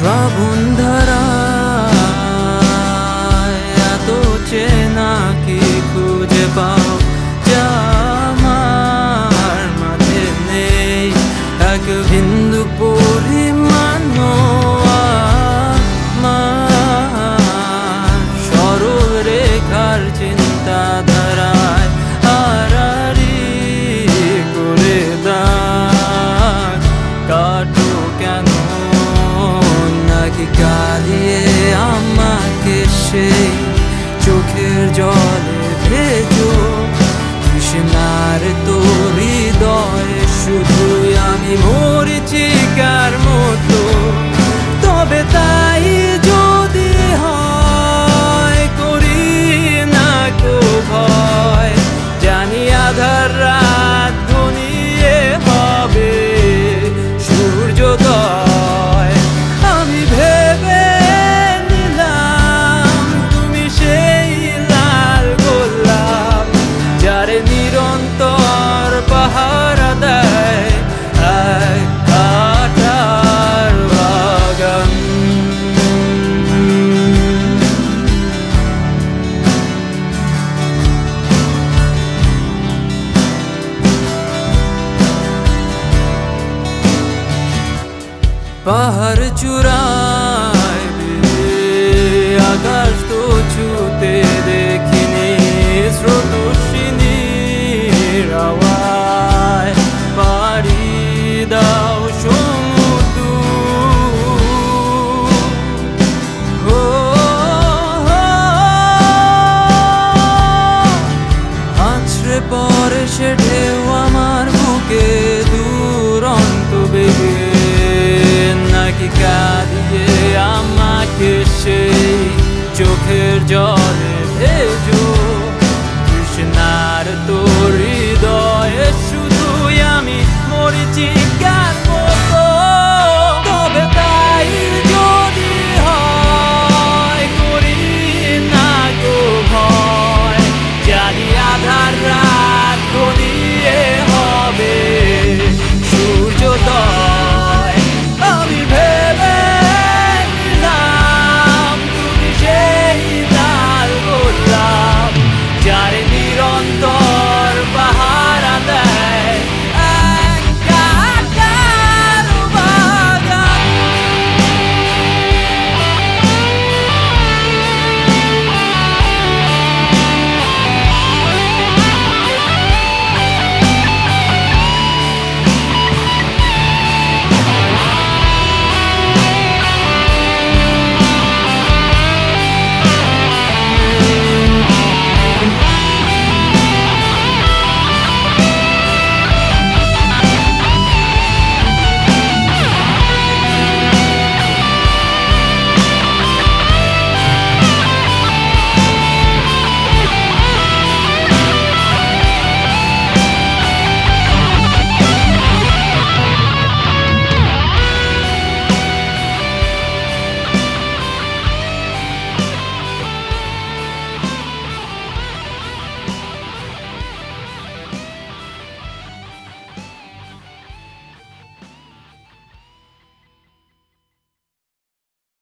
শ্রাবণ ধারা নিরন্তর পাহারা দেয়। ঝড় ঢেউ আমার বুকে দূরন্ত বেগে নাকি কাদি